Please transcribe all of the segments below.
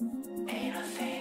Ain't a thing.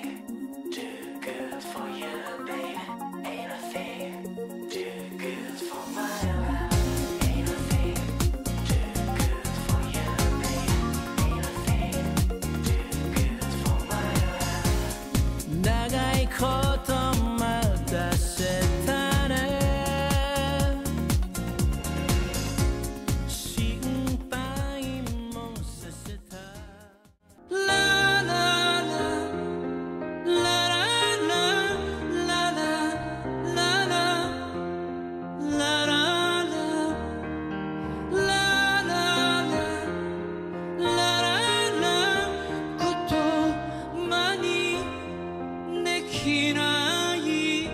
きない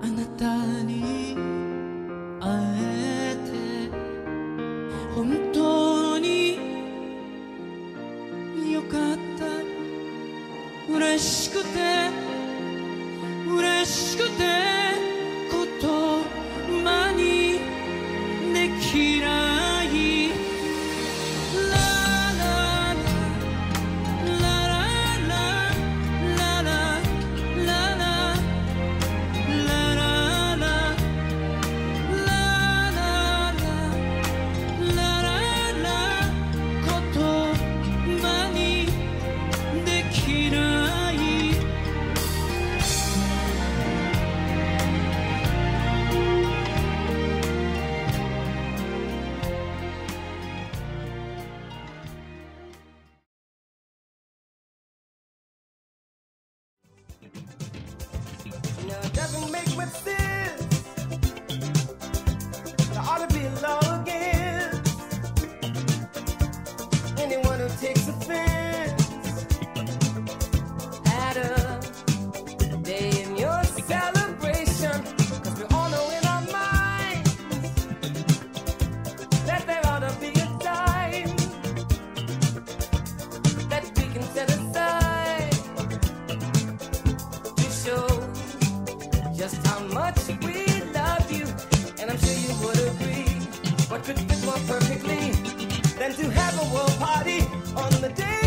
あなたに会えて本当によかった嬉しくて嬉しくて takes offense. What could fit more perfectly than to have a world party on the day?